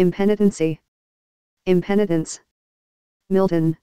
Impenitency. Impenitence. Milton.